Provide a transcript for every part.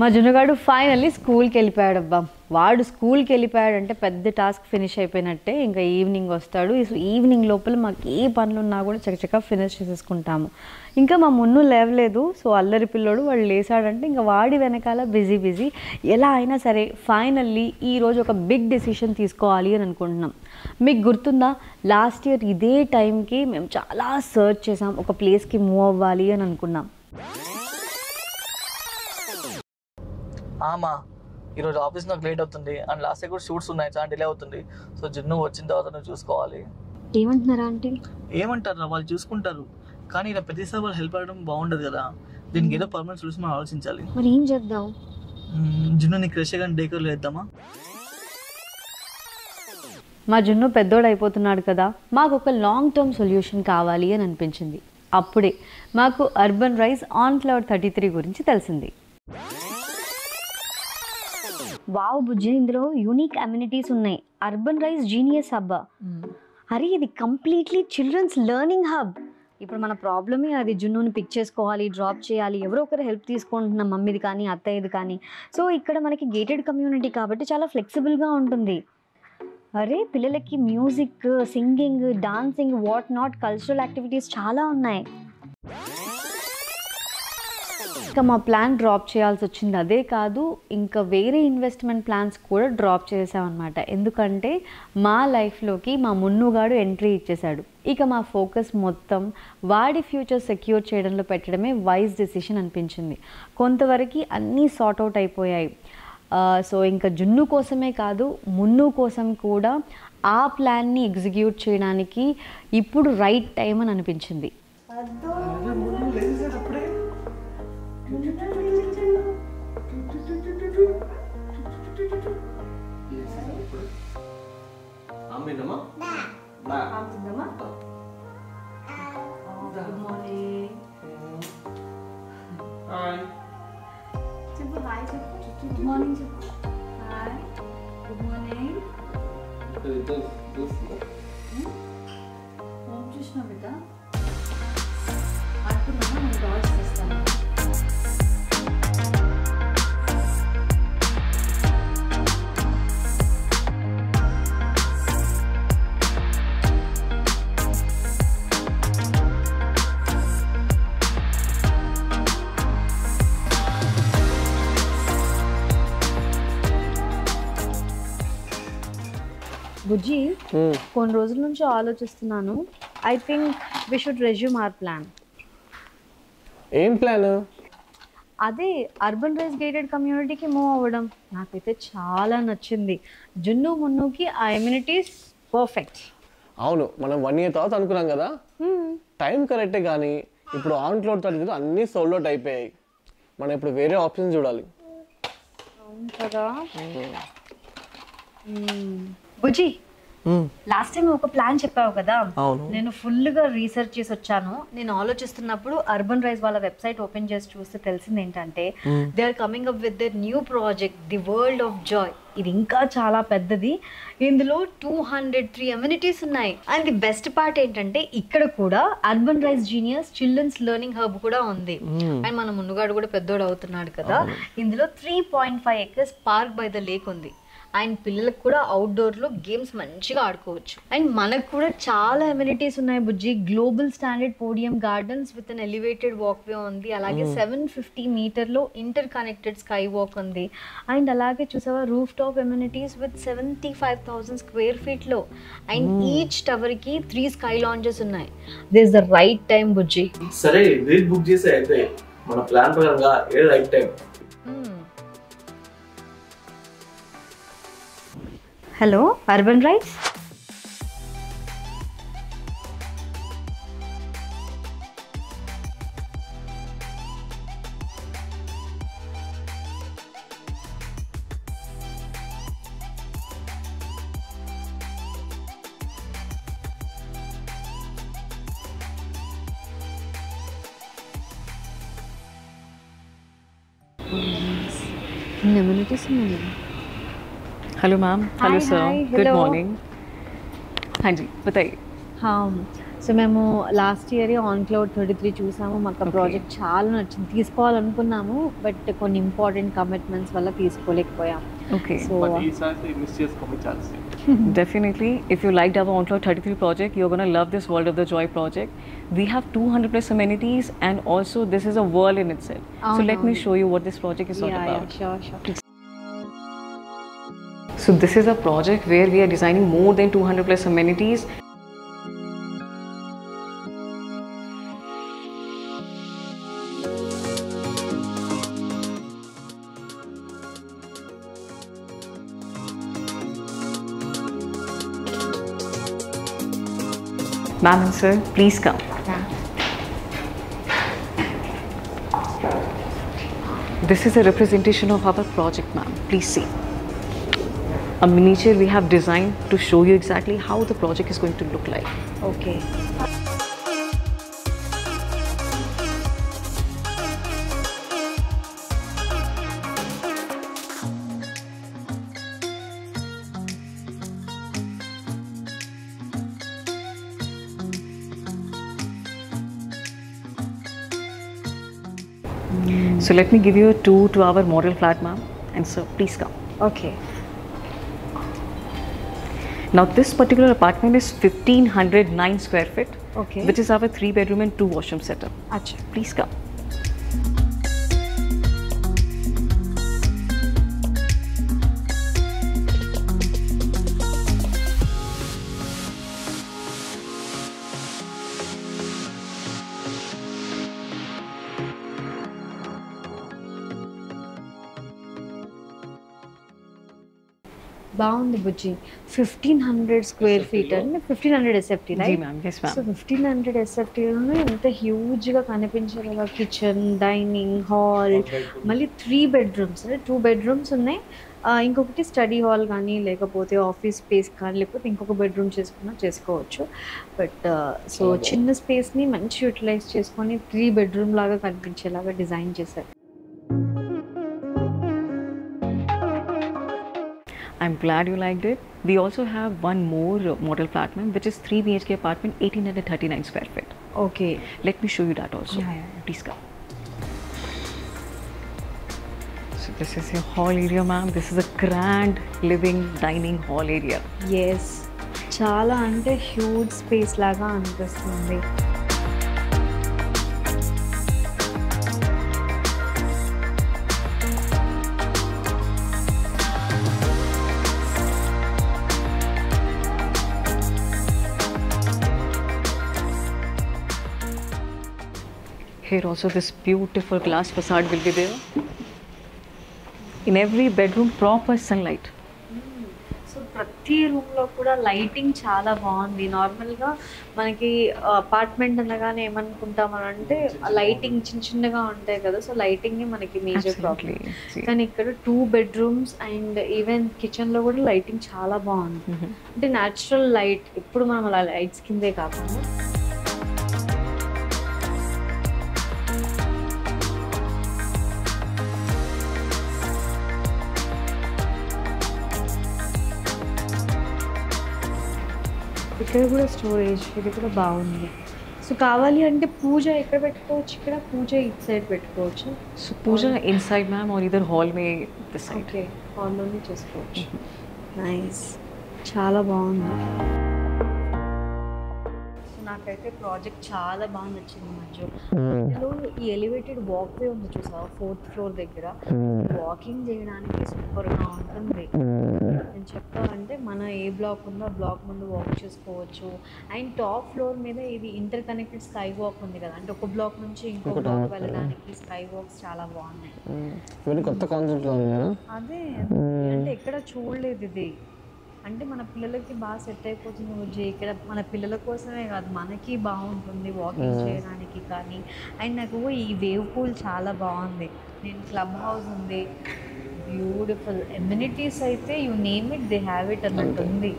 మా జున్నగాడు ఫైనల్లీ స్కూల్కి వెళ్ళిపోయాడు అబ్బా వాడు స్కూల్కి వెళ్ళిపోయాడంటే పెద్ద టాస్క్ ఫినిష్ అయిపోయినట్టే ఇంకా ఈవినింగ్ వస్తాడు. ఈవినింగ్ లోపల మాకు ఏ పనులు ఉన్నా కూడా చకచకా ఫినిష్ చేసేసుకుంటాము. ఇంకా మా మున్ను లేవలేదు. సో అల్లరి పిల్లోడు వాడు లేసాడంటే ఇంకా వాడి వెనకాల బిజీ బిజీ ఎలా అయినా సరే ఫైనల్లీ ఈరోజు ఒక బిగ్ డెసిషన్ తీసుకోవాలి అని అనుకుంటున్నాం. మీకు గుర్తుందా? లాస్ట్ ఇయర్ ఇదే టైంకి మేము చాలా సర్చ్ చేసాం. ఒక ప్లేస్కి మూవ్ అవ్వాలి అని అనుకున్నాం. ఆమా ఈరోజు ఆఫీస్ నాకు లేట్ అవుతుంది అండ్ లాస్ట్ కూడా షూట్స్ ఉన్నాయి చాలా డిలే అవుతుంది. సో జిన్ను వచ్చిన తర్వాత నువ్వు చూసుకోవాలి. ఏమంటున్నారా ఆంటీ? ఏమంటారు వాళ్ళు చూసుకుంటారు. కానీ ఇలా ప్రతిసారి వాళ్ళు హెల్ప్ అవ్వడం బాగుండదు కదా. దీనికి ఏదో పర్మనెంట్ సొల్యూషన్ మనం ఆలోచించాలి. మరి ఏం చేద్దాం? జిన్ను నీ క్రష్ కానీ డేకర్లు వేద్దామా మా జున్ను పెద్దోడు అయిపోతున్నాడు కదా మాకు ఒక లాంగ్ టర్మ్ సొల్యూషన్ కావాలి అని అనిపించింది. అప్పుడే మాకు Urban Rise On Cloud thirty three గురించి తెలిసింది. వావ్ బుజ్జి ఇందులో యూనిక్ అమ్యూనిటీస్ ఉన్నాయి. అర్బన్ రైస్ జీనియస్ హబ్ అరే ఇది కంప్లీట్లీ చిల్డ్రన్స్ లెర్నింగ్ హబ్ ఇప్పుడు మన ప్రాబ్లమే అది. జున్నుని పిక్ చేసుకోవాలి డ్రాప్ చేయాలి. ఎవరో ఒకరు హెల్ప్ తీసుకుంటున్నాం మమ్మీది కానీ అత్తయ్యది కానీ. సో ఇక్కడ మనకి గేటెడ్ కమ్యూనిటీ కాబట్టి చాలా ఫ్లెక్సిబుల్గా ఉంటుంది. అరే పిల్లలకి music singing dancing what not cultural activities చాలా ఉన్నాయి. ఇంకా మా ప్లాన్ డ్రాప్ చేయాల్సి వచ్చింది. అదే కాదు ఇంకా వేరే ఇన్వెస్ట్మెంట్ ప్లాన్స్ కూడా డ్రాప్ చేసామన్నమాట. ఎందుకంటే మా లైఫ్లోకి మా మున్నుగాడు ఎంట్రీ ఇచ్చేశాడు. ఇక మా ఫోకస్ మొత్తం వాడి ఫ్యూచర్ సెక్యూర్ చేయడంలో పెట్టడమే వైజ్ డెసిషన్ అనిపించింది. కొంతవరకు అన్నీ సార్ట్ అవుట్ అయిపోయాయి. సో ఇంకా జున్ను కోసమే కాదు మున్ను కోసం కూడా ఆ ప్లాన్ని ఎగ్జిక్యూట్ చేయడానికి ఇప్పుడు రైట్ టైం అని అనిపించింది. Yes, Amindama? Da. Da. Amindama? Da. Oh, good morning. Hi. Chippu, hi Chippu. Good morning Chippu. Hi. Good morning. Okay, this, this. Hmm? Home Krishna Vida. బుజ్జి కొన్ని రోజుల నుంచి ఆలోచిస్తున్నాను. I think we should resume our plan ఏం plan అదే Urban Rise gated కమ్యూనిటీకి move అవ్వడం నాకైతే చాలా నచ్చింది. జున్ను మున్నుకి ఆ ఎమ్యూనిటీస్ పర్ఫెక్ట్ అవును మనం వన్ ఇయర్ తర్వాత అనుకున్నాం కదా? టైం కరెక్టే కానీ ఇప్పుడు ఆన్ క్లోడ్ థర్టీ అన్నీ సోల్డ్ అవుట్ అయిపోయాయి. మనం ఇప్పుడు వేరే ఆప్షన్ చూడాలి. అవును కదా? బుజ్జి లాస్ట్ టైం ఒక ప్లాన్ చెప్పావు కదా. నేను ఫుల్గా రీసెర్చ్ చేసి వచ్చాను. నేను ఆలోచిస్తున్నప్పుడు అర్బన్ రైస్ వాళ్ళ వెబ్సైట్ ఓపెన్ చేసి చూస్తే తెలిసింది ఏంటంటే they are coming up with their new project the World of Joy ఇది ఇంకా చాలా పెద్దది. ఇందులో టూ హండ్రెడ్ త్రీ అమ్యూనిటీస్ ఉన్నాయి. అండ్ ది బెస్ట్ పార్ట్ ఏంటంటే ఇక్కడ కూడా Urban Rise Genius children's learning hub కూడా ఉంది. అండ్ మన ముందుగాడు కూడా పెద్దోడు అవుతున్నాడు కదా. ఇందులో three point five acres park by the lake ఉంది. అండ్ పిల్లలకు కూడా అవుట్డోర్లో గేమ్స్ మంచిగా ఆడుకోవచ్చు. అండ్ మనకు కూడా చాలా అమ్యూనిటీస్ ఉన్నాయి బుజ్జి. Global standard podium gardens with an elevated walkway ఉంది. అలాగే సెవెన్ ఫిఫ్టీ మీటర్లో ఇంటర్ కనెక్టెడ్ స్కై వాక్ ఉంది. అండ్ అలాగే చూసావా rooftop amenities with seventy five thousand square ఫీట్లో and each టవర్కి త్రీ స్కై లాంజెస్ ఉన్నాయి. దిస్ ద రైట్ టైం బుజ్జి. సరే బుక్ చేసే అయితే మన ప్లాన్ ప్రకారంగా ఏ right time hello Urban Rise amenities ఉన్నాయి Hello ma'am Hi, hello sir hi, good hello. Morning हाँ जी बताइए हाँ సో మేము last year on cloud thirty three చూసాము మాకు ఆ Okay. ప్రాజెక్ట్ చాలా నచ్చింది తీసుకోవాలనుకున్నాము బట్ కొన్ని ఇంపార్టెంట్ కమిట్మెంట్స్ వల్ల తీసుకోలేకపోయాం Okay. సో బట్ ఈసారి miss చేసుకోమి chance Definitely, if you liked our OnCloud 33 project, you're going to love this World of the Joy project. We have 200 plus amenities, and also this is a world in itself. so let me అవునవును. show you what this So this is a project where we are designing more than 200 plus amenities. Ma'am and sir, please come. This is a representation of our project, ma'am. Please see a miniature we have designed to show you exactly how the project is going to look like. Okay. So let me give you a tour to our model flat, ma'am. And so please come. Okay. Now this particular apartment is 1509 square feet, okay. which is our three bedroom and two washroom setup. Achha. Please come. బాగుంది బుజ్జి. Fifteen hundred square feet అంటే fifteen hundred SFT so. Fifteen hundred ఎస్ఎఫ్టీలోనే ఎంత హ్యూజ్గా కనిపించే కదా kitchen dining hall మళ్ళీ three bedrooms అంటే two bedrooms ఉన్నాయి. ఇంకొకటి స్టడీ హాల్ కానీ లేకపోతే ఆఫీస్ స్పేస్ కానీ లేకపోతే ఇంకొక బెడ్రూమ్ చేసుకున్నా చేసుకోవచ్చు. బట్ సో చిన్న స్పేస్ని మంచి యూటిలైజ్ చేసుకొని త్రీ బెడ్రూమ్ లాగా కనిపించేలాగా డిజైన్ చేశారు. glad you liked it. We also have one more uh, model flat, ma'am, which is 3 BHK apartment, 1839 square feet. Okay Let me show you that also. Yeah, yeah, yeah. Please come. So this is your hall area, ma'am. This is a grand living dining hall area. Yes చాలా అంటే huge space లాగా అనిపిస్తుంది Here also this beautiful glass facade will be there. In every bedroom, proper sunlight. ప్రతి రూమ్లో కూడా lighting చాలా బాగుంది నార్మల్గా మనకి అపార్ట్మెంట్ అనగానే ఏమనుకుంటాం అని అంటే లైటింగ్ చిన్న చిన్నగా ఉంటాయి కదా సో లైటింగ్ మనకి మేజర్ ప్రాబ్లం. కానీ ఇక్కడ టూ బెడ్రూమ్స్ అండ్ ఈవెన్ కిచెన్లో కూడా లైటింగ్ చాలా బాగుంది Mhm. అంటే న్యాచురల్ లైట్ ఇప్పుడు మనం అలా లైట్స్ కిందే కాకుండా ఇక్కడ కూడా స్టోరేజ్ ఇది కూడా బాగుంది. సో కావాలి అంటే పూజ ఎక్కడ పెట్టుకోవచ్చు? ఇక్కడ పూజ ఇటు సైడ్ పెట్టుకోవచ్చు. So puja inside, ma'am, or either hall may this side. Okay హాల్లోనే చేసుకోవచ్చు. నైస్ చాలా బాగుంది. సో నాకైతే ప్రాజెక్ట్ చాలా బాగా నచ్చింది మంజు ఇందులో ఈ ఎలివేటెడ్ వాక్ వే ఉంది చూసావా? ఫోర్త్ ఫ్లోర్ దగ్గర. వాకింగ్ చేయడానికి సూపర్గా ఉంటుంది. నేను చెప్పాలంటే మన ఏ బ్లాక్ ఉందో ఆ బ్లాక్ ముందు వాక్ చేసుకోవచ్చు. అండ్ టాప్ ఫ్లోర్ మీద ఇది ఇంటర్ కనెక్టెడ్ స్కై వాక్ ఉంది కదా. అంటే ఒక బ్లాక్ నుంచి ఇంకో బ్లాక్ వెళ్ళడానికి స్కై వాక్స్ చాలా బాగున్నాయి. కొత్త కాన్సెప్ట్ అదే. అంటే ఎక్కడ చూడలేదు ఇది. అంటే మన పిల్లలకి బాగా సెట్ అయిపోతుంది విజయ్ ఇక్కడ మన పిల్లల కోసమే కాదు మనకి బాగుంటుంది వాకింగ్ చేయడానికి కానీ. అండ్ నాకు ఈ వేవ్ పూల్ చాలా బాగుంది. నేను క్లబ్ హౌస్ ఉంది. బ్యూటిఫుల్ ఎమ్యూనిటీస్ అయితే you name it they have it అన్నట్టు ఉంది.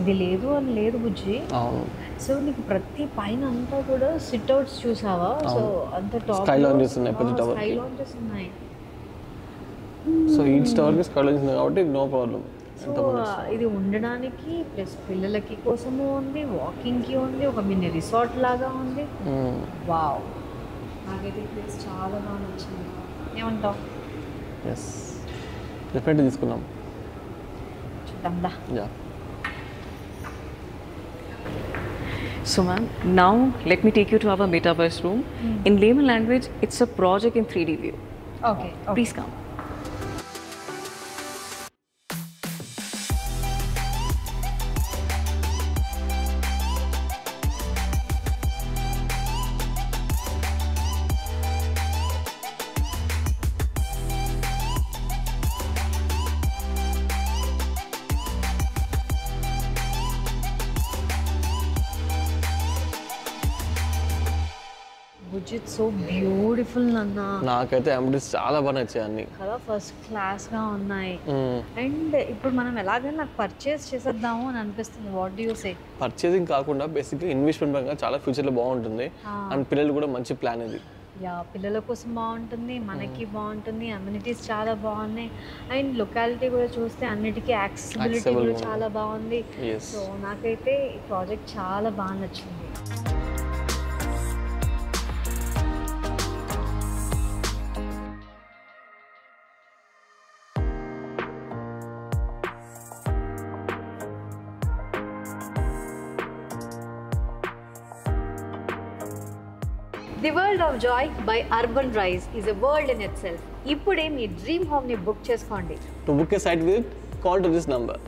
ఇది లేదు అని లేదు బుజ్జి. సో నీకు ప్రతి పైన అంతా కూడా సిట్ అవుట్స్ చూసావా సో అంత టాప్ Sky lounges ఉన్నాయి ప్రతి tower స్కై కి. లాంచెస్ ఉన్నాయి. సో ఈ స్టోర్కి స్కలెన్స్ ఉంది కాబట్టి నో ప్రాబ్లం సో ఇది ఉండడానికి ప్లస్ పిల్లలకి కోసము ఉంది వాకింగ్కి ఉంది ఒక మినీ రిసార్ట్ లాగా ఉంది. వావ్ నాకైతే ప్లేస్ చాలా బాగా నచ్చింది. ఏమంటావు? yes definitely this column chitamba yeah So, ma'am, now let me take you to our metaverse room. Mm. In layman language, it's a project in 3D view. Okay. okay. Please come. బుజిత్ so beautiful నాన్న నాకైతే ఎంబ్రీస్ చాలా బాగా నచ్చాయి అన్ని. కదా first క్లాస్గా ఉన్నాయి. మ్మ్. అండ్ ఇప్పుడు మనం ఎలాగైనా నాకు పర్చేస్ చేసేద్దాము అని అనిపిస్తుంది. What do you say purchasing కాకుండా బేసిక్గా ఇన్వెస్ట్మెంట్ పరంగా చాలా ఫ్యూచర్లో బాగుంటుంది. అండ్ పిల్లలు కూడా మంచి ప్లాన్ ఇది. యా పిల్లల కోసం బాగుంటుంది మనకి బాగుంటుంది అమ్యూనిటీస్ చాలా బాగున్నాయి. అండ్ లొకాలిటీ కూడా చూస్తే అన్నిటికీ యాక్సెసిబిలిటీ కూడా. చాలా బాగుంది. సో నాకైతే ఈ ప్రాజెక్ట్ చాలా బాగా నచ్చింది. The World of Joy by Urban Rise is a world in itself ఇప్పుడే మీ డ్రీమ్ హోమ్ని బుక్ చేసుకోండి to book a site with call to this number